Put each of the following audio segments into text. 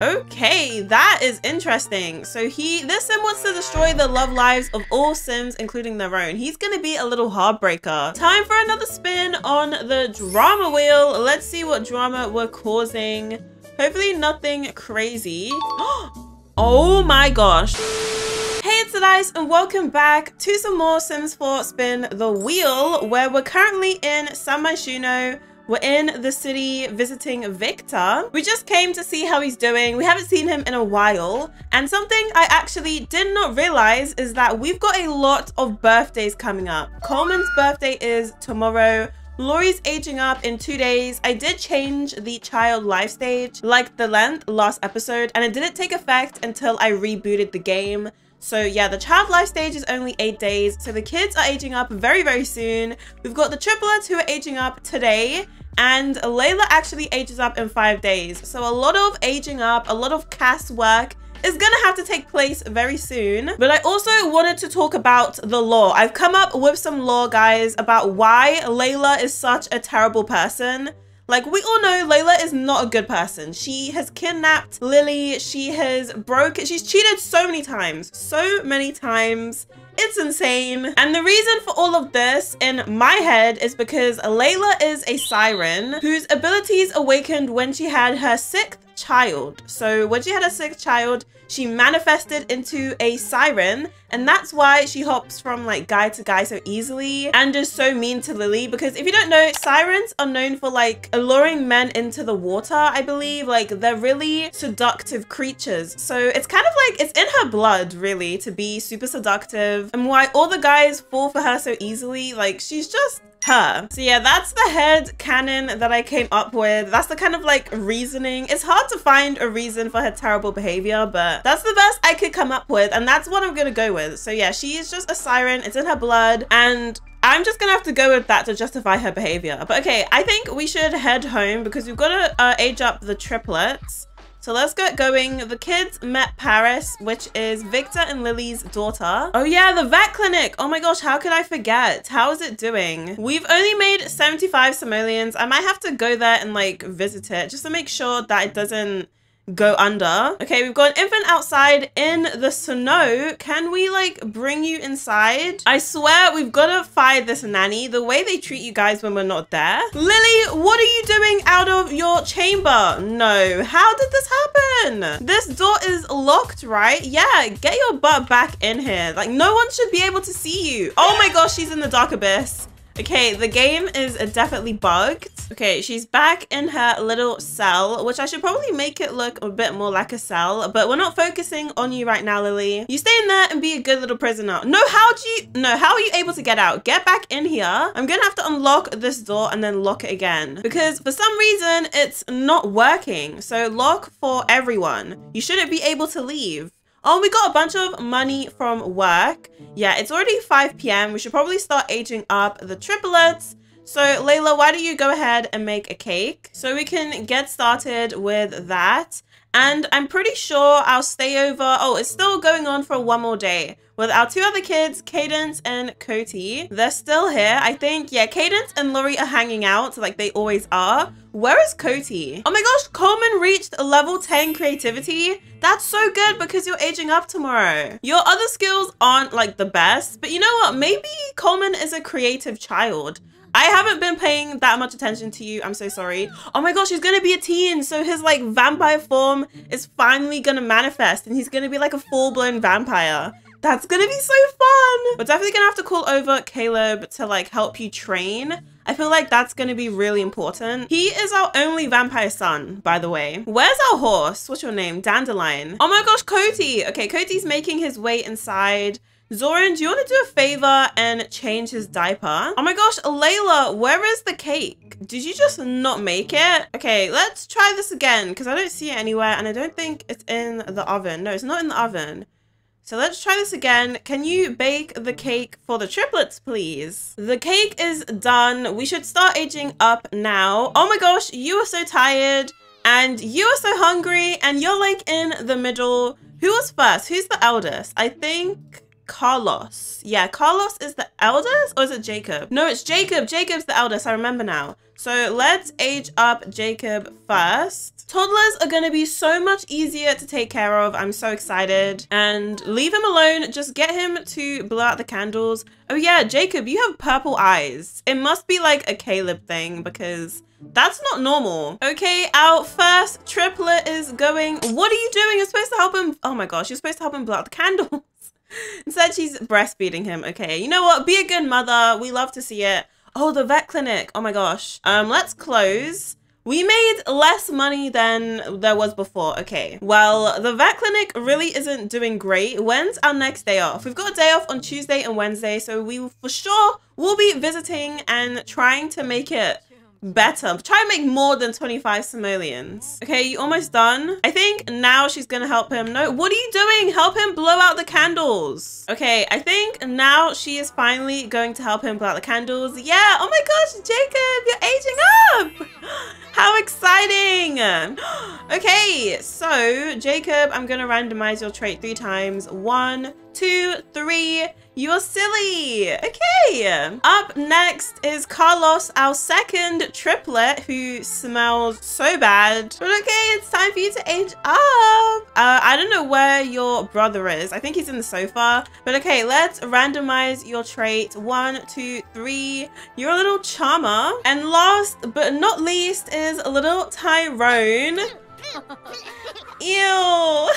Okay, that is interesting. So he, this sim wants to destroy the love lives of all sims, including their own. He's gonna be a little heartbreaker. Time for another spin on the drama wheel. Let's see what drama we're causing. Hopefully nothing crazy. oh my gosh. Hey, it's Elice and welcome back to some more Sims 4 Spin the Wheel, where we're currently in San Myshuno we're in the city visiting Victor. We just came to see how he's doing. We haven't seen him in a while. And something I actually did not realize is that we've got a lot of birthdays coming up. Coleman's birthday is tomorrow. Lori's aging up in two days. I did change the child life stage, like the length last episode, and it didn't take effect until I rebooted the game. So yeah, the child life stage is only eight days. So the kids are aging up very, very soon. We've got the triplets who are aging up today and Layla actually ages up in five days. So a lot of aging up, a lot of CAS work is gonna have to take place very soon. But I also wanted to talk about the lore. I've come up with some lore, guys, about why Layla is such a terrible person. Like, we all know Layla is not a good person. She has kidnapped Lily. She has broken, she's cheated so many times, so many times. It's insane. And the reason for all of this in my head is because Layla is a siren whose abilities awakened when she had her sixth child. So when she had a sixth child, she manifested into a siren and that's why she hops from like guy to guy so easily and is so mean to Lily because if you don't know sirens are known for like alluring men into the water I believe like they're really seductive creatures so it's kind of like it's in her blood really to be super seductive and why all the guys fall for her so easily like she's just her. So yeah, that's the head canon that I came up with. That's the kind of like reasoning. It's hard to find a reason for her terrible behavior, but that's the best I could come up with. And that's what I'm gonna go with. So yeah, she is just a siren. It's in her blood. And I'm just gonna have to go with that to justify her behavior. But okay, I think we should head home because we've got to uh, age up the triplets. So let's get going. The kids met Paris, which is Victor and Lily's daughter. Oh yeah, the vet clinic. Oh my gosh, how could I forget? How is it doing? We've only made 75 simoleons. I might have to go there and like visit it just to make sure that it doesn't go under. Okay, we've got an infant outside in the snow. Can we like bring you inside? I swear we've got to fire this nanny. The way they treat you guys when we're not there. Lily, what are you doing out of your chamber? No, how did this happen? This door is locked, right? Yeah, get your butt back in here. Like no one should be able to see you. Oh my gosh, she's in the dark abyss. Okay, the game is definitely bugged. Okay, she's back in her little cell, which I should probably make it look a bit more like a cell, but we're not focusing on you right now, Lily. You stay in there and be a good little prisoner. No, how do you, no, how are you able to get out? Get back in here. I'm gonna have to unlock this door and then lock it again because for some reason it's not working. So lock for everyone. You shouldn't be able to leave. Oh, we got a bunch of money from work. Yeah, it's already 5 p.m. We should probably start aging up the triplets. So Layla, why don't you go ahead and make a cake so we can get started with that. And I'm pretty sure I'll stay over. Oh, it's still going on for one more day with our two other kids, Cadence and Coty. They're still here. I think, yeah, Cadence and Lori are hanging out like they always are. Where is Coty? Oh my gosh, Coleman reached level 10 creativity. That's so good because you're aging up tomorrow. Your other skills aren't like the best, but you know what? Maybe Coleman is a creative child. I haven't been paying that much attention to you. I'm so sorry. Oh my gosh, he's gonna be a teen. So his like vampire form is finally gonna manifest and he's gonna be like a full-blown vampire. That's gonna be so fun. We're definitely gonna have to call over Caleb to like help you train. I feel like that's gonna be really important. He is our only vampire son, by the way. Where's our horse? What's your name? Dandelion. Oh my gosh, Coty. Okay, Coty's making his way inside. Zoran, do you want to do a favor and change his diaper? Oh my gosh, Layla, where is the cake? Did you just not make it? Okay, let's try this again because I don't see it anywhere and I don't think it's in the oven. No, it's not in the oven. So let's try this again. Can you bake the cake for the triplets, please? The cake is done. We should start aging up now. Oh my gosh, you are so tired and you are so hungry and you're like in the middle. Who was first? Who's the eldest? I think Carlos. Yeah, Carlos is the eldest or is it Jacob? No, it's Jacob. Jacob's the eldest. I remember now. So let's age up Jacob first. Toddlers are going to be so much easier to take care of. I'm so excited. And leave him alone. Just get him to blow out the candles. Oh yeah, Jacob, you have purple eyes. It must be like a Caleb thing because that's not normal. Okay, our first triplet is going. What are you doing? You're supposed to help him. Oh my gosh, you're supposed to help him blow out the candles. Instead, she's breastfeeding him. Okay, you know what? Be a good mother. We love to see it. Oh, the vet clinic. Oh my gosh. Um, let's close. We made less money than there was before. Okay. Well, the vet clinic really isn't doing great. When's our next day off? We've got a day off on Tuesday and Wednesday, so we for sure will be visiting and trying to make it better. Try and make more than 25 simoleons. Okay, you almost done? I think now she's gonna help him. No, what are you doing? Help him blow out the candles. Okay, I think now she is finally going to help him blow out the candles. Yeah, oh my gosh, Jacob, you're aging up. How exciting. Okay, so Jacob, I'm gonna randomize your trait three times. One, two, three. You're silly. Okay. Up next is Carlos, our second triplet who smells so bad. But okay, it's time for you to age up. Uh, I don't know where your brother is. I think he's in the sofa. But okay, let's randomize your trait. One, two, three. You're a little charmer. And last but not least is a little Tyrone. Ew.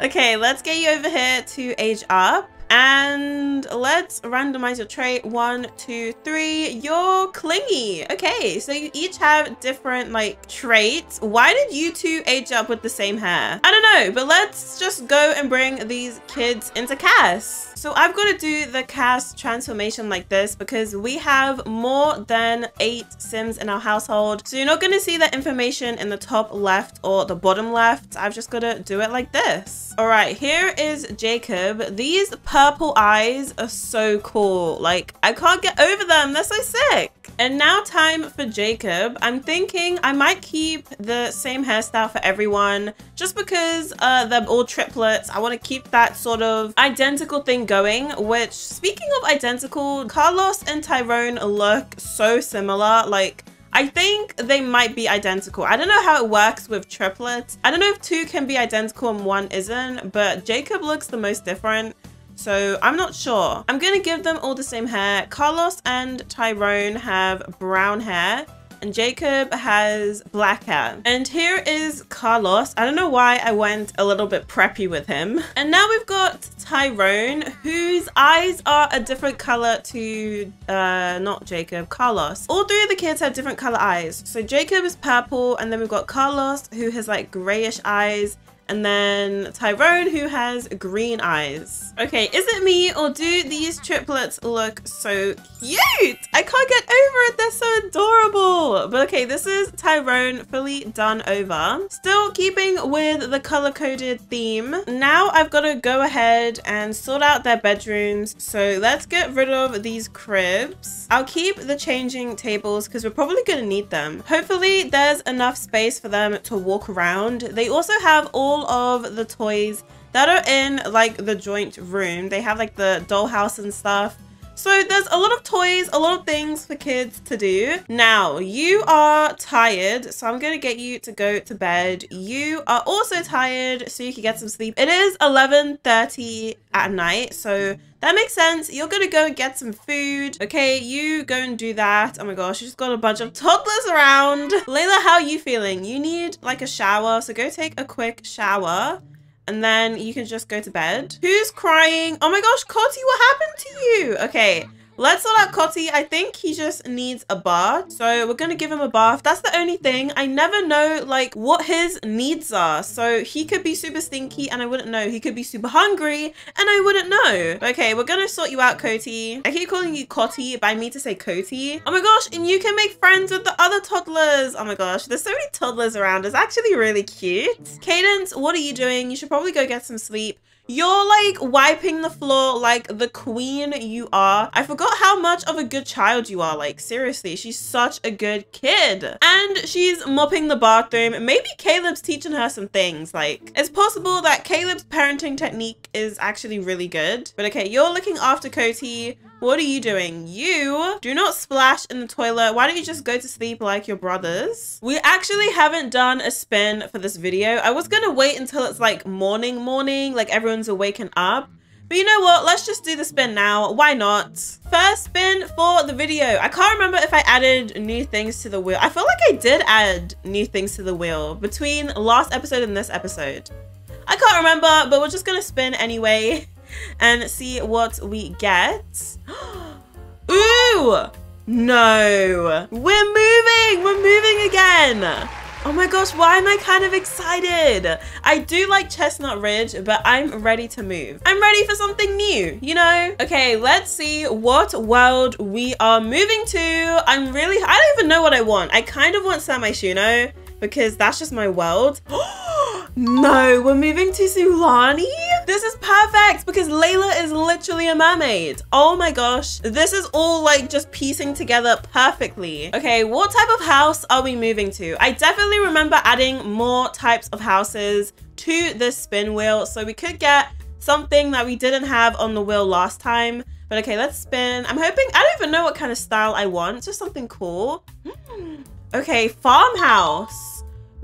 okay, let's get you over here to age up. And let's randomize your trait. One, two, three. You're clingy. Okay, so you each have different like traits. Why did you two age up with the same hair? I don't know, but let's just go and bring these kids into CAS. So I've got to do the CAS transformation like this because we have more than eight Sims in our household. So you're not going to see that information in the top left or the bottom left. I've just got to do it like this. All right, here is Jacob. These purple eyes are so cool. Like, I can't get over them. They're so sick. And now time for Jacob. I'm thinking I might keep the same hairstyle for everyone just because uh, they're all triplets. I want to keep that sort of identical thing going, which speaking of identical, Carlos and Tyrone look so similar. Like, I think they might be identical. I don't know how it works with triplets. I don't know if two can be identical and one isn't, but Jacob looks the most different. So I'm not sure. I'm going to give them all the same hair. Carlos and Tyrone have brown hair and Jacob has black hair. And here is Carlos. I don't know why I went a little bit preppy with him. And now we've got Tyrone, whose eyes are a different color to, uh, not Jacob, Carlos. All three of the kids have different color eyes. So Jacob is purple, and then we've got Carlos, who has like grayish eyes, and then Tyrone, who has green eyes. Okay, is it me or do these triplets look so cute? I can't get over it. They're so adorable. But okay, this is Tyrone fully done over. Still keeping with the color-coded theme. Now I've got to go ahead and sort out their bedrooms. So let's get rid of these cribs. I'll keep the changing tables because we're probably going to need them. Hopefully there's enough space for them to walk around. They also have all all of the toys that are in like the joint room. They have like the dollhouse and stuff. So there's a lot of toys, a lot of things for kids to do. Now, you are tired, so I'm going to get you to go to bed. You are also tired, so you can get some sleep. It is 11.30 at night, so that makes sense. You're going to go and get some food. Okay, you go and do that. Oh my gosh, you just got a bunch of toddlers around. Layla, how are you feeling? You need like a shower, so go take a quick shower and then you can just go to bed. Who's crying? Oh my gosh, Cotty, what happened to you? Okay, Let's sort out Cotty. I think he just needs a bath. So we're going to give him a bath. That's the only thing. I never know like what his needs are. So he could be super stinky and I wouldn't know. He could be super hungry and I wouldn't know. Okay, we're going to sort you out, Cotty. I keep calling you Cotty, but I mean to say Cotty. Oh my gosh, and you can make friends with the other toddlers. Oh my gosh, there's so many toddlers around. It's actually really cute. Cadence, what are you doing? You should probably go get some sleep. You're like wiping the floor like the queen you are. I forgot how much of a good child you are. Like, seriously, she's such a good kid. And she's mopping the bathroom. Maybe Caleb's teaching her some things. Like, it's possible that Caleb's parenting technique is actually really good. But okay, you're looking after Coty. What are you doing? You do not splash in the toilet. Why don't you just go to sleep like your brothers? We actually haven't done a spin for this video. I was gonna wait until it's like morning morning, like everyone's awakened up. But you know what? Let's just do the spin now. Why not? First spin for the video. I can't remember if I added new things to the wheel. I feel like I did add new things to the wheel between last episode and this episode. I can't remember, but we're just gonna spin anyway and see what we get. Ooh! No! We're moving! We're moving again! Oh my gosh, why am I kind of excited? I do like Chestnut Ridge, but I'm ready to move. I'm ready for something new, you know? Okay, let's see what world we are moving to. I'm really, I don't even know what I want. I kind of want San Myshuno because that's just my world. no, we're moving to Sulani? This is perfect because Layla is literally a mermaid. Oh my gosh. This is all like just piecing together perfectly. Okay, what type of house are we moving to? I definitely remember adding more types of houses to this spin wheel. So we could get something that we didn't have on the wheel last time. But okay, let's spin. I'm hoping, I don't even know what kind of style I want. Just something cool. Hmm. Okay, farmhouse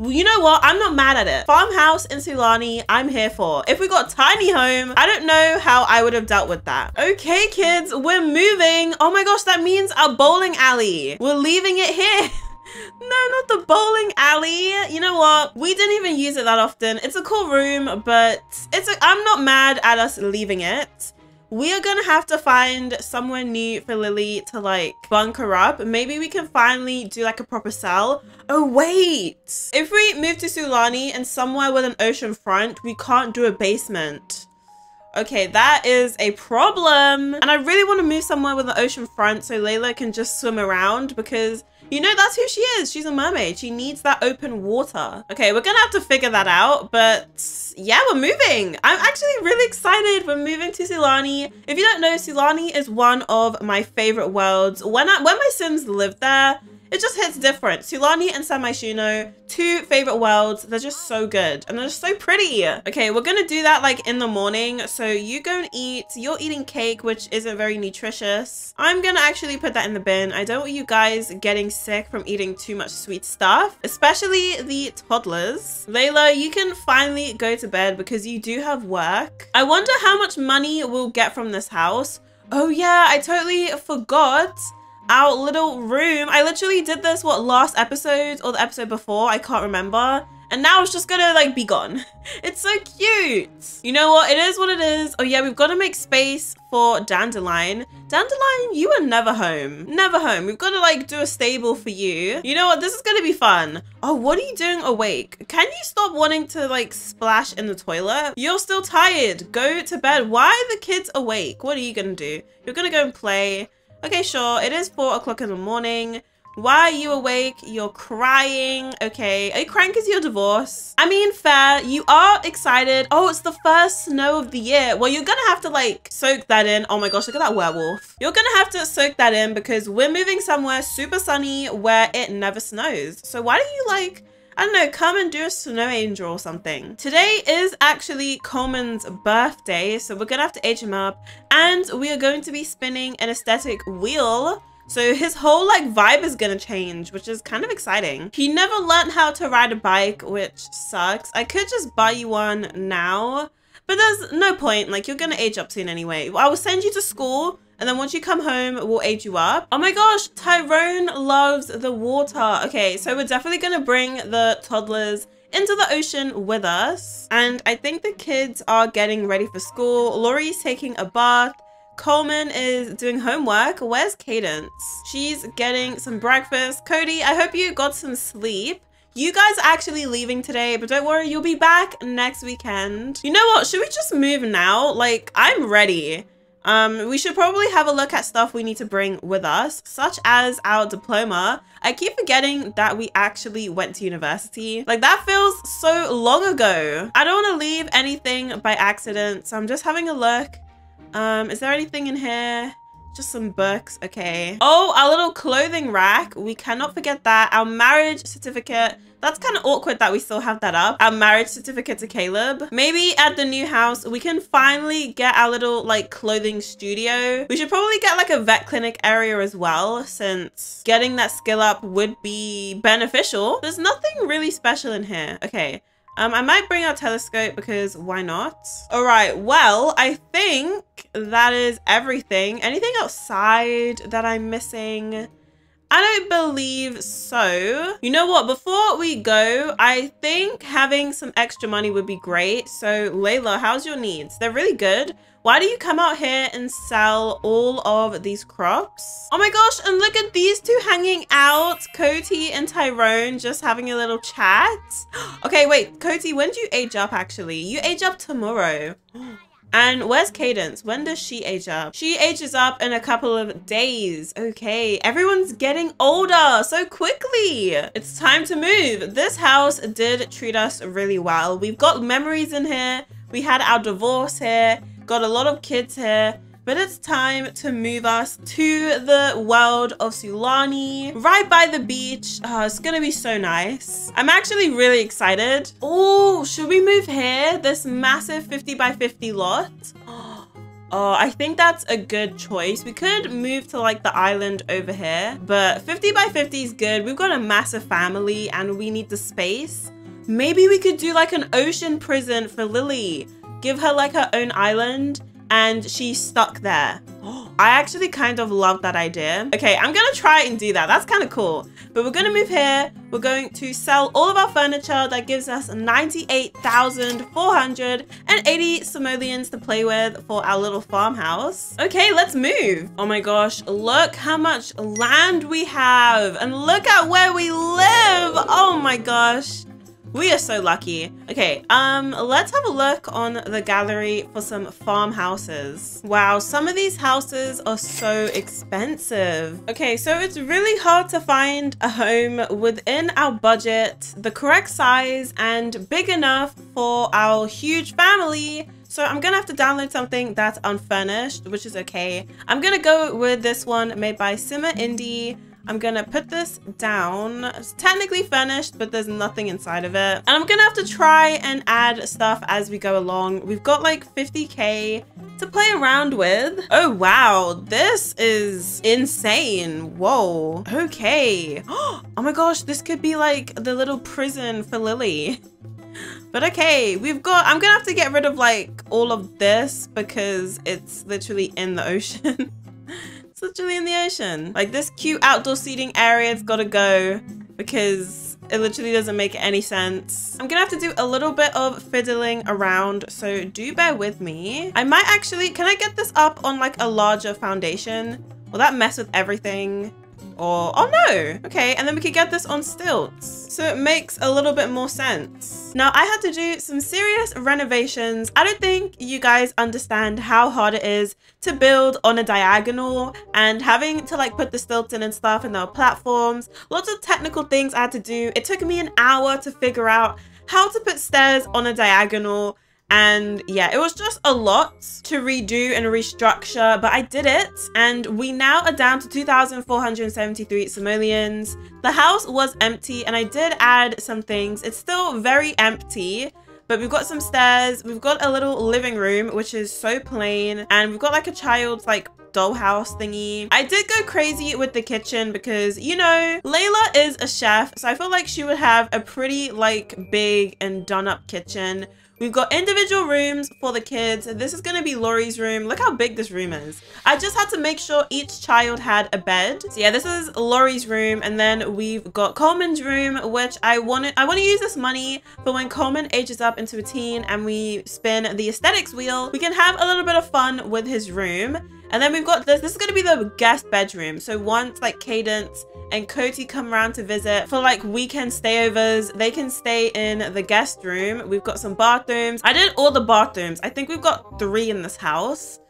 you know what? I'm not mad at it. Farmhouse in Sulani, I'm here for. If we got tiny home, I don't know how I would have dealt with that. Okay, kids, we're moving. Oh my gosh, that means our bowling alley. We're leaving it here. No, not the bowling alley. You know what? We didn't even use it that often. It's a cool room, but it's a, I'm not mad at us leaving it we are gonna have to find somewhere new for Lily to like bunker up. Maybe we can finally do like a proper cell. Oh wait, if we move to Sulani and somewhere with an ocean front, we can't do a basement. Okay, that is a problem. And I really want to move somewhere with an ocean front so Layla can just swim around because you know, that's who she is. She's a mermaid. She needs that open water. Okay, we're gonna have to figure that out, but yeah, we're moving. I'm actually really excited. We're moving to Sulani. If you don't know, Sulani is one of my favorite worlds. When I, when my Sims lived there, it just hits different. Sulani and San Myshuno, two favorite worlds. They're just so good and they're just so pretty. Okay, we're gonna do that like in the morning. So you go and eat. You're eating cake, which isn't very nutritious. I'm gonna actually put that in the bin. I don't want you guys getting sick from eating too much sweet stuff, especially the toddlers. Layla, you can finally go to bed because you do have work. I wonder how much money we'll get from this house. Oh yeah, I totally forgot our little room. I literally did this, what, last episode or the episode before? I can't remember. And now it's just gonna like be gone. It's so cute. You know what? It is what it is. Oh yeah, we've got to make space for Dandelion. Dandelion, you are never home. Never home. We've got to like do a stable for you. You know what? This is gonna be fun. Oh, what are you doing awake? Can you stop wanting to like splash in the toilet? You're still tired. Go to bed. Why are the kids awake? What are you gonna do? You're gonna go and play. Okay, sure. It is 4 o'clock in the morning. Why are you awake? You're crying. Okay. Are you crying because you're divorced? I mean, fair. You are excited. Oh, it's the first snow of the year. Well, you're gonna have to like soak that in. Oh my gosh, look at that werewolf. You're gonna have to soak that in because we're moving somewhere super sunny where it never snows. So why don't you like I don't know, come and do a snow angel or something. Today is actually Coleman's birthday, so we're gonna have to age him up. And we are going to be spinning an aesthetic wheel. So his whole like vibe is gonna change, which is kind of exciting. He never learned how to ride a bike, which sucks. I could just buy you one now, but there's no point. Like you're gonna age up soon anyway. I will send you to school and then once you come home, we'll age you up. Oh my gosh, Tyrone loves the water. Okay, so we're definitely gonna bring the toddlers into the ocean with us. And I think the kids are getting ready for school. Laurie's taking a bath. Coleman is doing homework. Where's Cadence? She's getting some breakfast. Cody, I hope you got some sleep. You guys are actually leaving today, but don't worry, you'll be back next weekend. You know what? Should we just move now? Like, I'm ready. Um, we should probably have a look at stuff we need to bring with us, such as our diploma. I keep forgetting that we actually went to university. Like that feels so long ago. I don't want to leave anything by accident, so I'm just having a look. Um, is there anything in here? Just some books, okay. Oh, our little clothing rack. We cannot forget that. Our marriage certificate. That's kind of awkward that we still have that up. Our marriage certificate to Caleb. Maybe at the new house, we can finally get our little like clothing studio. We should probably get like a vet clinic area as well, since getting that skill up would be beneficial. There's nothing really special in here. Okay. Um, I might bring our telescope because why not? All right, well, I think that is everything. Anything outside that I'm missing? I don't believe so. You know what? Before we go, I think having some extra money would be great. So Layla, how's your needs? They're really good. Why do you come out here and sell all of these crops? Oh my gosh, and look at these two hanging out. Coty and Tyrone just having a little chat. Okay, wait, Coty, when do you age up actually? You age up tomorrow. And where's Cadence? When does she age up? She ages up in a couple of days. Okay, everyone's getting older so quickly. It's time to move. This house did treat us really well. We've got memories in here. We had our divorce here. Got a lot of kids here but it's time to move us to the world of Sulani, right by the beach. Oh, it's gonna be so nice. I'm actually really excited. Oh, should we move here? This massive 50 by 50 lot. Oh, I think that's a good choice. We could move to like the island over here, but 50 by 50 is good. We've got a massive family and we need the space. Maybe we could do like an ocean prison for Lily. Give her like her own island and she's stuck there. I actually kind of love that idea. Okay, I'm gonna try and do that. That's kind of cool. But we're gonna move here. We're going to sell all of our furniture. That gives us 98,480 simoleons to play with for our little farmhouse. Okay, let's move. Oh my gosh, look how much land we have. And look at where we live. Oh my gosh. We are so lucky. Okay, um, let's have a look on the gallery for some farmhouses. Wow, some of these houses are so expensive. Okay, so it's really hard to find a home within our budget, the correct size and big enough for our huge family so I'm gonna have to download something that's unfurnished, which is okay. I'm gonna go with this one made by Simmer Indie. I'm gonna put this down. It's technically furnished, but there's nothing inside of it. And I'm gonna have to try and add stuff as we go along. We've got like 50k to play around with. Oh, wow. This is insane. Whoa. Okay. Oh my gosh, this could be like the little prison for Lily. But okay, we've got, I'm gonna have to get rid of like all of this because it's literally in the ocean. It's literally in the ocean. Like this cute outdoor seating area's gotta go because it literally doesn't make any sense. I'm gonna have to do a little bit of fiddling around, so do bear with me. I might actually, can I get this up on like a larger foundation? Will that mess with everything? Or, oh no, okay, and then we could get this on stilts. So it makes a little bit more sense. Now I had to do some serious renovations. I don't think you guys understand how hard it is to build on a diagonal and having to like put the stilts in and stuff and there were platforms. Lots of technical things I had to do. It took me an hour to figure out how to put stairs on a diagonal and yeah, it was just a lot to redo and restructure, but I did it. And we now are down to 2,473 simoleons. The house was empty and I did add some things. It's still very empty, but we've got some stairs. We've got a little living room, which is so plain. And we've got like a child's like dollhouse thingy. I did go crazy with the kitchen because, you know, Layla is a chef, so I feel like she would have a pretty like big and done up kitchen We've got individual rooms for the kids. This is going to be Laurie's room. Look how big this room is. I just had to make sure each child had a bed. So yeah, this is Laurie's room. And then we've got Coleman's room, which I wanted, I want to use this money for when Coleman ages up into a teen and we spin the aesthetics wheel. We can have a little bit of fun with his room. And then we've got this. This is going to be the guest bedroom. So once like Cadence and Coty come around to visit for like weekend stayovers, they can stay in the guest room. We've got some bathrooms. I did all the bathrooms. I think we've got three in this house.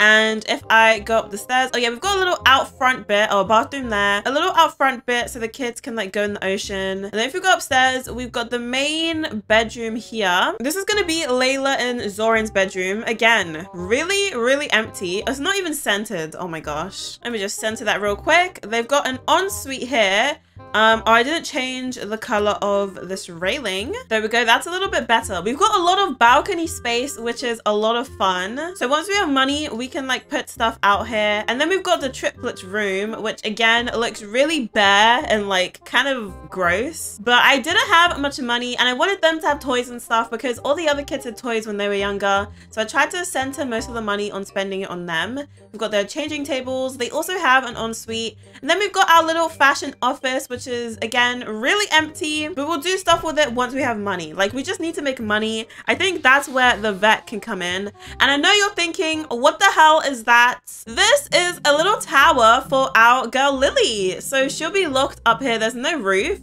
And if I go up the stairs, oh yeah, we've got a little out front bit, oh, bathroom there, a little out front bit so the kids can like go in the ocean. And then if we go upstairs, we've got the main bedroom here. This is gonna be Layla and Zoran's bedroom. Again, really, really empty. It's not even scented. Oh my gosh. Let me just center that real quick. They've got an ensuite here um, oh, I didn't change the color of this railing. There we go. That's a little bit better. We've got a lot of balcony space, which is a lot of fun. So once we have money, we can like put stuff out here. And then we've got the triplets room, which again looks really bare and like kind of gross. But I didn't have much money and I wanted them to have toys and stuff because all the other kids had toys when they were younger. So I tried to center most of the money on spending it on them. We've got their changing tables. They also have an ensuite. And then we've got our little fashion office, which is again really empty but we'll do stuff with it once we have money. Like we just need to make money. I think that's where the vet can come in. And i know you're thinking what the hell is that? This is a little tower for our girl lily. So she'll be locked up here. There's no roof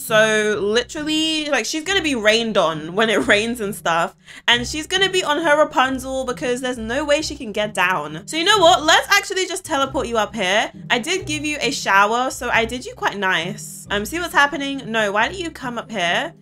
so literally, like she's gonna be rained on when it rains and stuff. And she's gonna be on her Rapunzel because there's no way she can get down. So you know what? Let's actually just teleport you up here. I did give you a shower, so I did you quite nice. Um, see what's happening? No, why don't you come up here?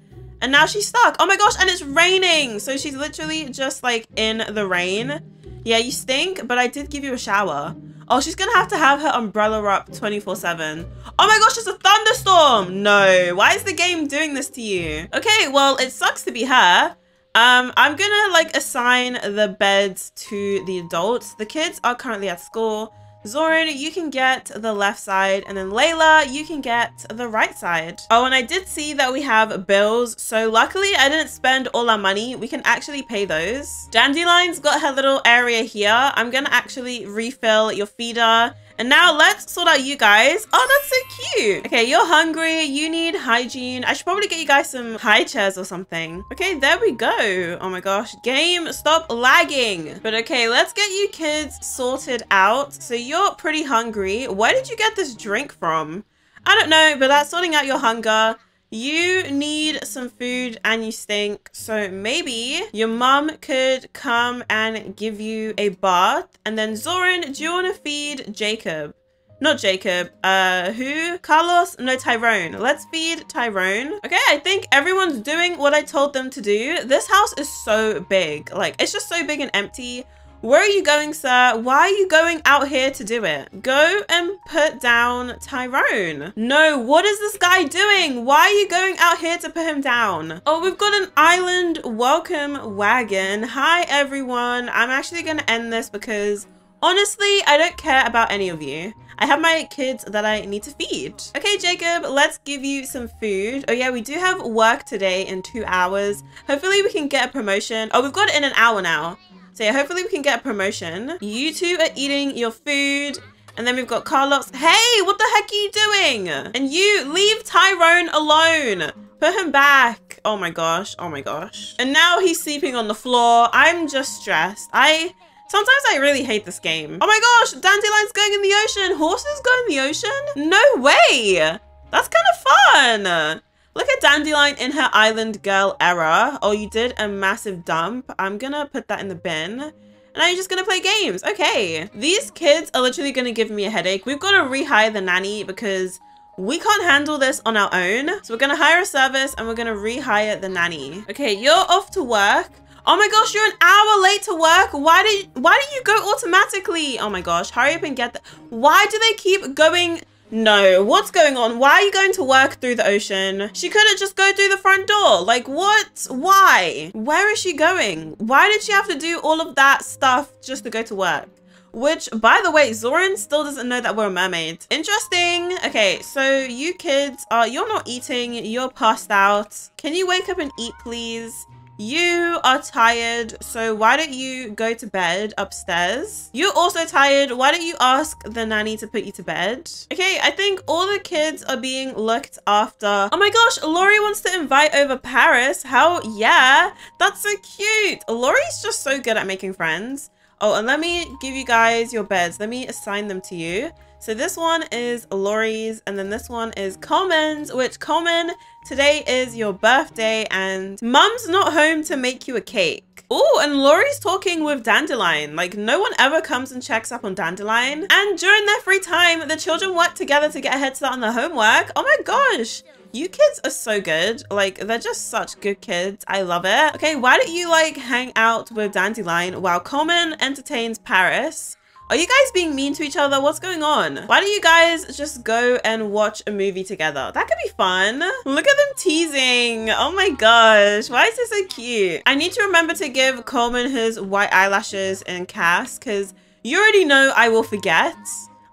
And now she's stuck. Oh my gosh, and it's raining. So she's literally just like in the rain. Yeah, you stink, but I did give you a shower. Oh, she's gonna have to have her umbrella up 24 7. Oh my gosh, it's a thunderstorm. No, why is the game doing this to you? Okay, well, it sucks to be her. Um, I'm gonna like assign the beds to the adults. The kids are currently at school. Zoran, you can get the left side, and then Layla, you can get the right side. Oh, and I did see that we have bills, so luckily I didn't spend all our money. We can actually pay those. Dandelion's got her little area here. I'm gonna actually refill your feeder and now let's sort out you guys. Oh, that's so cute. Okay, you're hungry. You need hygiene. I should probably get you guys some high chairs or something. Okay, there we go. Oh my gosh. Game, stop lagging. But okay, let's get you kids sorted out. So you're pretty hungry. Where did you get this drink from? I don't know, but that's sorting out your hunger. You need some food and you stink. So maybe your mom could come and give you a bath. And then Zoran, do you want to feed Jacob? Not Jacob. Uh, who? Carlos? No, Tyrone. Let's feed Tyrone. Okay, I think everyone's doing what I told them to do. This house is so big. Like, it's just so big and empty. Where are you going, sir? Why are you going out here to do it? Go and put down Tyrone. No, what is this guy doing? Why are you going out here to put him down? Oh, we've got an island welcome wagon. Hi, everyone. I'm actually going to end this because honestly, I don't care about any of you. I have my kids that I need to feed. Okay, Jacob, let's give you some food. Oh yeah, we do have work today in two hours. Hopefully we can get a promotion. Oh, we've got it in an hour now. So yeah, hopefully we can get a promotion. You two are eating your food. And then we've got Carlos. Hey, what the heck are you doing? And you, leave Tyrone alone. Put him back. Oh my gosh. Oh my gosh. And now he's sleeping on the floor. I'm just stressed. I... Sometimes I really hate this game. Oh my gosh, Dandelion's going in the ocean. Horses go in the ocean? No way. That's kind of fun. Look at Dandelion in her island girl era. Oh, you did a massive dump. I'm gonna put that in the bin. And now you're just gonna play games. Okay. These kids are literally gonna give me a headache. We've got to rehire the nanny because we can't handle this on our own. So we're gonna hire a service and we're gonna rehire the nanny. Okay, you're off to work. Oh my gosh, you're an hour late to work. Why did why did you go automatically? Oh my gosh, hurry up and get that. Why do they keep going no, what's going on? Why are you going to work through the ocean? She could have just go through the front door. Like what? Why? Where is she going? Why did she have to do all of that stuff just to go to work? Which, by the way, Zoran still doesn't know that we're a mermaid. Interesting. Okay, so you kids, are you're not eating. You're passed out. Can you wake up and eat, please? You are tired, so why don't you go to bed upstairs? You're also tired. Why don't you ask the nanny to put you to bed? Okay, I think all the kids are being looked after. Oh my gosh, Lori wants to invite over Paris. How? Yeah, that's so cute. Lori's just so good at making friends. Oh, and let me give you guys your beds. Let me assign them to you. So this one is Laurie's and then this one is Coleman's, which Coleman, today is your birthday and mum's not home to make you a cake. Oh, and Laurie's talking with Dandelion. Like, no one ever comes and checks up on Dandelion. And during their free time, the children work together to get a head start on their homework. Oh my gosh. You kids are so good. Like, they're just such good kids. I love it. Okay, why don't you, like, hang out with Dandelion while Coleman entertains Paris? Are you guys being mean to each other? What's going on? Why don't you guys just go and watch a movie together? That could be fun. Look at them teasing. Oh my gosh. Why is this so cute? I need to remember to give Coleman his white eyelashes and CAS because you already know I will forget.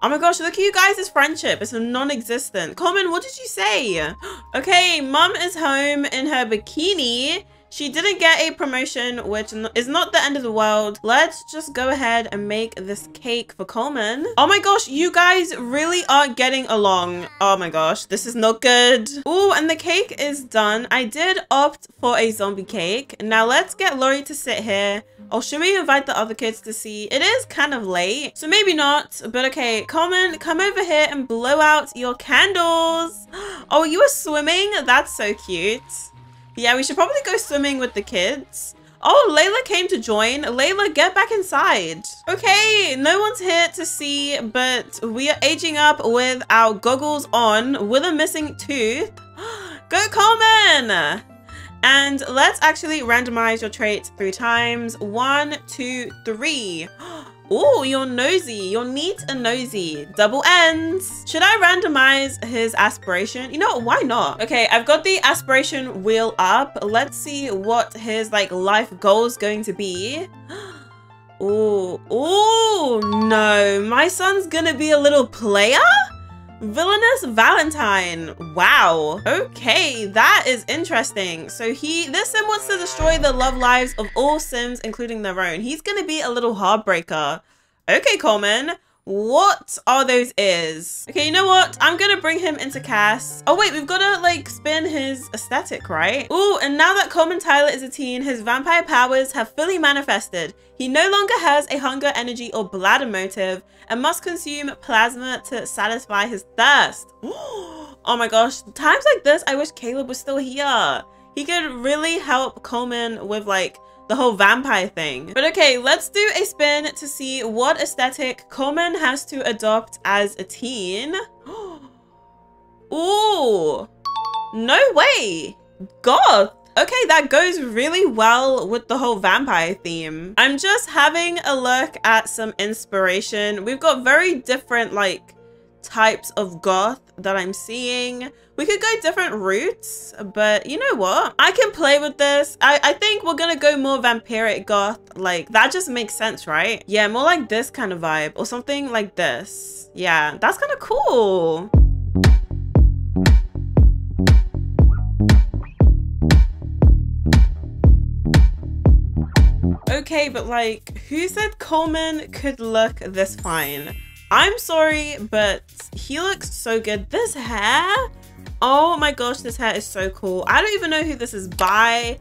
Oh my gosh, look at you guys' friendship. It's non-existent. Coleman, what did you say? okay, mom is home in her bikini she didn't get a promotion, which is not the end of the world. Let's just go ahead and make this cake for Coleman. Oh my gosh, you guys really are getting along. Oh my gosh, this is not good. Oh, and the cake is done. I did opt for a zombie cake. Now let's get Laurie to sit here. Oh, should we invite the other kids to see? It is kind of late, so maybe not. But okay, Coleman, come over here and blow out your candles. Oh, you are swimming? That's so cute. Yeah, we should probably go swimming with the kids. Oh, Layla came to join. Layla, get back inside. Okay, no one's here to see, but we are aging up with our goggles on with a missing tooth. go Coleman! And let's actually randomize your traits three times. One, two, three. Oh, you're nosy. You're neat and nosy. Double ends. Should I randomize his aspiration? You know, why not? Okay, I've got the aspiration wheel up. Let's see what his like life goal is going to be. Oh, oh no. My son's gonna be a little player? Villainous Valentine. Wow. Okay, that is interesting. So he, this sim wants to destroy the love lives of all sims, including their own. He's going to be a little heartbreaker. Okay, Coleman. What are those ears? Okay, you know what? I'm gonna bring him into CAS. Oh wait, we've gotta like spin his aesthetic, right? Oh, and now that Coleman Tyler is a teen, his vampire powers have fully manifested. He no longer has a hunger, energy, or bladder motive and must consume plasma to satisfy his thirst. oh my gosh, times like this, I wish Caleb was still here. He could really help Coleman with like the whole vampire thing. But okay, let's do a spin to see what aesthetic Coleman has to adopt as a teen. Ooh, no way. Goth. Okay, that goes really well with the whole vampire theme. I'm just having a look at some inspiration. We've got very different like types of goth that I'm seeing. We could go different routes, but you know what? I can play with this. I, I think we're gonna go more vampiric goth. Like, that just makes sense, right? Yeah, more like this kind of vibe or something like this. Yeah, that's kind of cool. Okay, but like, who said Coleman could look this fine? I'm sorry, but he looks so good. This hair, oh my gosh, this hair is so cool. I don't even know who this is by.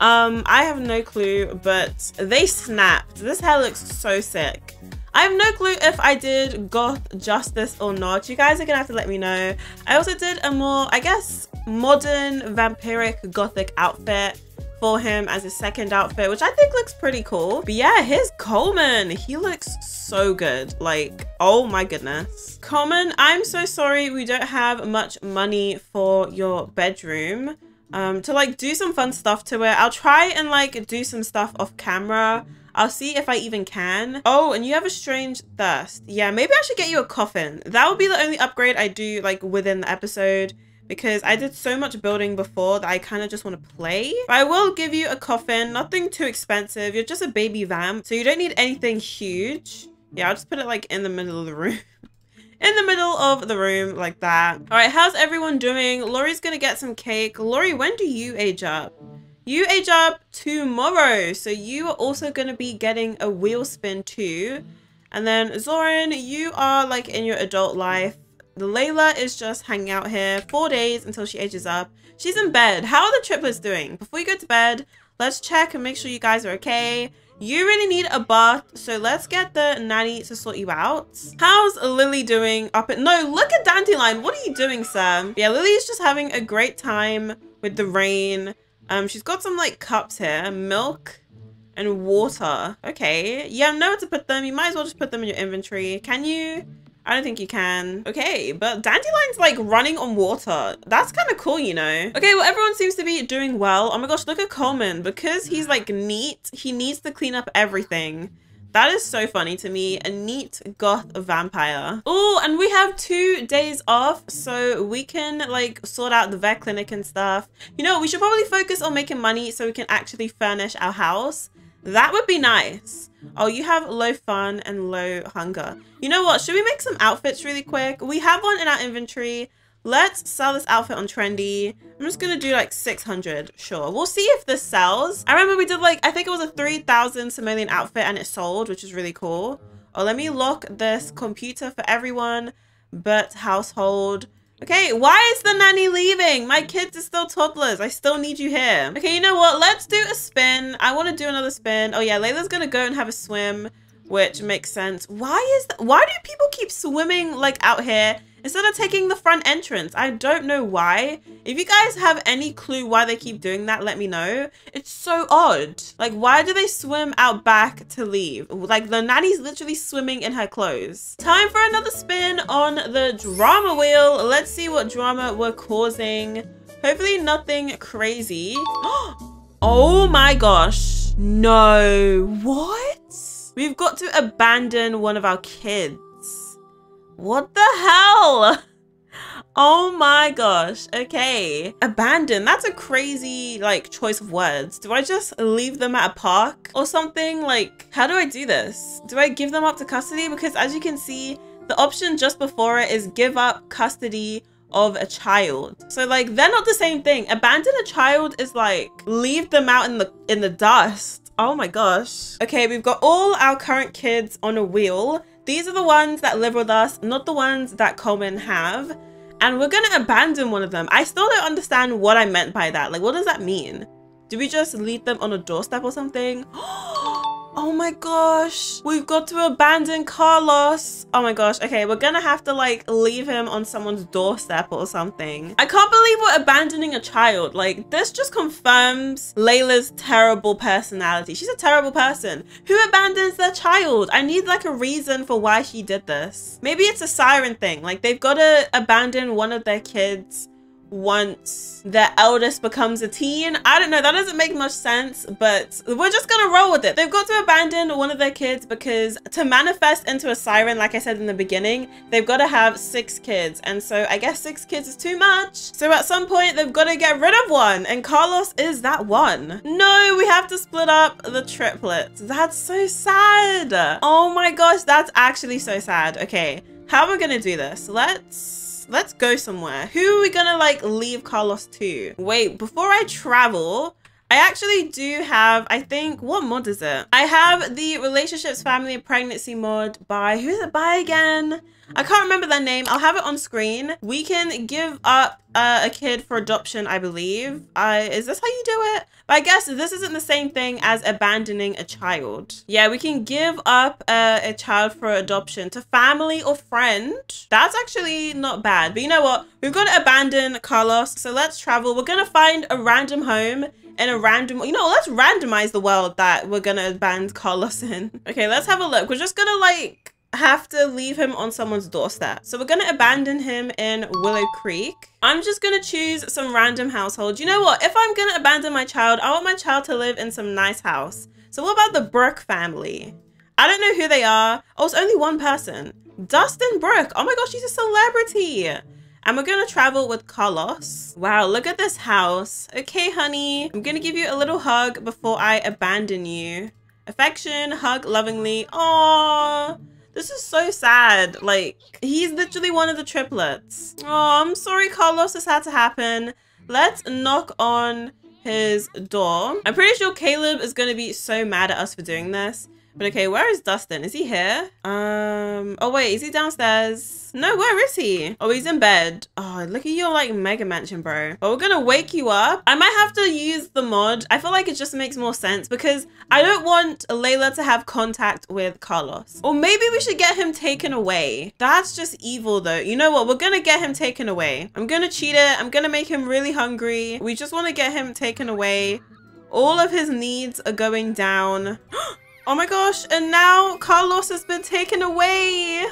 Um, I have no clue, but they snapped. This hair looks so sick. I have no clue if I did goth justice or not. You guys are gonna have to let me know. I also did a more, I guess, modern vampiric gothic outfit for him as his second outfit, which I think looks pretty cool. But yeah, here's Coleman. He looks so good. Like, oh my goodness. Coleman, I'm so sorry we don't have much money for your bedroom. Um, to like do some fun stuff to it. I'll try and like do some stuff off camera. I'll see if I even can. Oh, and you have a strange thirst. Yeah, maybe I should get you a coffin. That would be the only upgrade I do like within the episode because I did so much building before that I kind of just want to play. But I will give you a coffin, nothing too expensive. You're just a baby vamp, so you don't need anything huge. Yeah, I'll just put it like in the middle of the room. in the middle of the room like that. All right, how's everyone doing? Laurie's gonna get some cake. Laurie, when do you age up? You age up tomorrow, so you are also gonna be getting a wheel spin too. And then Zoran, you are like in your adult life. The Layla is just hanging out here four days until she ages up. She's in bed. How are the triplets doing? Before you go to bed, Let's check and make sure you guys are okay. You really need a bath, so let's get the nanny to sort you out. How's Lily doing up at- No, look at Dandelion. What are you doing, Sam? Yeah, Lily's just having a great time with the rain. Um, She's got some, like, cups here. Milk and water. Okay. Yeah, nowhere to put them. You might as well just put them in your inventory. Can you? I don't think you can. Okay, but Dandelion's like running on water. That's kind of cool, you know? Okay, well, everyone seems to be doing well. Oh my gosh, look at Coleman. Because he's like neat, he needs to clean up everything. That is so funny to me. A neat goth vampire. Oh, and we have two days off, so we can like sort out the vet clinic and stuff. You know, we should probably focus on making money so we can actually furnish our house. That would be nice. Oh, you have low fun and low hunger. You know what? Should we make some outfits really quick? We have one in our inventory. Let's sell this outfit on Trendi. I'm just gonna do like 600, sure. We'll see if this sells. I remember we did like, I think it was a 3,000 simoleon outfit and it sold, which is really cool. Oh, let me lock this computer for everyone but household. Okay, why is the nanny leaving? My mm. kids are still toddlers. I still need you here. Okay, you know what? Let's do a spin. I want to do another spin. Oh yeah, Layla's gonna go and have a swim, which makes sense. Why is that? Why do people keep swimming like out here instead of taking the front entrance. I don't know why. If you guys have any clue why they keep doing that, let me know. It's so odd. Like, why do they swim out back to leave? Like, the nanny's literally swimming in her clothes. Time for another spin on the drama wheel. Let's see what drama we're causing. Hopefully nothing crazy. oh my gosh. No. What? We've got to abandon one of our kids. What the hell? Oh my gosh. Okay. Abandon. That's a crazy like choice of words. Do I just leave them at a park or something? Like, how do I do this? Do I give them up to custody? Because as you can see, the option just before it is give up custody of a child. So like they're not the same thing. Abandon a child is like leave them out in the in the dust. Oh my gosh. Okay, we've got all our current kids on a wheel. These are the ones that live with us, not the ones that Coleman have. And we're gonna abandon one of them. I still don't understand what I meant by that. Like, what does that mean? Do we just leave them on a doorstep or something? Oh my gosh. We've got to abandon Carlos. Oh my gosh. Okay, we're gonna have to like leave him on someone's doorstep or something. I can't believe we're abandoning a child. Like this just confirms Layla's terrible personality. She's a terrible person. Who abandons their child? I need like a reason for why she did this. Maybe it's a siren thing. Like they've got to abandon one of their kids once the eldest becomes a teen. I don't know, that doesn't make much sense, but we're just gonna roll with it. They've got to abandon one of their kids because to manifest into a siren, like I said in the beginning, they've got to have six kids. And so I guess six kids is too much. So at some point, they've got to get rid of one. And Carlos is that one. No, we have to split up the triplets. That's so sad. Oh my gosh, that's actually so sad. Okay, how are we gonna do this? Let's let's go somewhere. Who are we gonna like leave Carlos to? Wait, before I travel, I actually do have, I think, what mod is it? I have the Relationships, Family, Pregnancy mod by, who is it by again? I can't remember their name. I'll have it on screen. We can give up uh, a kid for adoption, I believe. Uh, is this how you do it? But I guess this isn't the same thing as abandoning a child. Yeah, we can give up uh, a child for adoption to family or friend. That's actually not bad. But you know what? We've got to abandon Carlos. So let's travel. We're going to find a random home in a random you know let's randomize the world that we're gonna abandon carlos in okay let's have a look we're just gonna like have to leave him on someone's doorstep. So we're going to abandon him in Willow Creek. I'm just going to choose some random household. You know what? If I'm going to abandon my child, I want my child to live in some nice house. So what about the Brooke family? I don't know who they are. Oh, it's only one person. Dustin Brooke. Oh my gosh, she's a celebrity. And we're going to travel with Carlos. Wow, look at this house. Okay, honey. I'm going to give you a little hug before I abandon you. Affection, hug lovingly. Aww. This is so sad. Like, he's literally one of the triplets. Oh, I'm sorry Carlos this had to happen. Let's knock on his door. I'm pretty sure Caleb is going to be so mad at us for doing this. But okay, where is Dustin? Is he here? Um, oh wait, is he downstairs? No, where is he? Oh, he's in bed. Oh, look at your like mega mansion, bro. But we're gonna wake you up. I might have to use the mod. I feel like it just makes more sense because I don't want Layla to have contact with Carlos. Or maybe we should get him taken away. That's just evil though. You know what? We're gonna get him taken away. I'm gonna cheat it. I'm gonna make him really hungry. We just want to get him taken away. All of his needs are going down. Oh my gosh, and now Carlos has been taken away.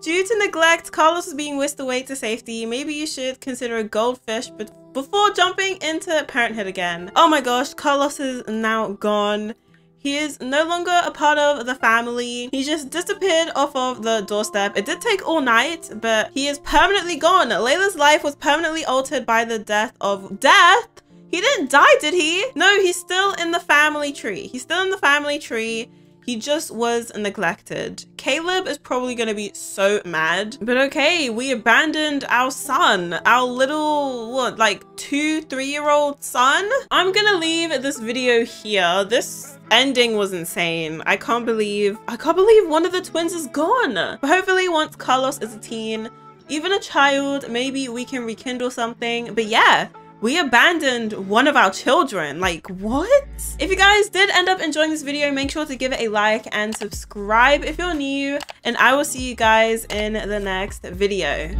Due to neglect, Carlos is being whisked away to safety. Maybe you should consider a goldfish but before jumping into parenthood again. Oh my gosh, Carlos is now gone. He is no longer a part of the family. He just disappeared off of the doorstep. It did take all night, but he is permanently gone. Layla's life was permanently altered by the death of death. He didn't die, did he? No, he's still in the family tree. He's still in the family tree. He just was neglected. Caleb is probably going to be so mad. But okay, we abandoned our son. Our little, what, like two, three-year-old son? I'm going to leave this video here. This ending was insane. I can't believe, I can't believe one of the twins is gone. But hopefully once Carlos is a teen, even a child, maybe we can rekindle something. But yeah, we abandoned one of our children. Like, what? If you guys did end up enjoying this video, make sure to give it a like and subscribe if you're new. And I will see you guys in the next video.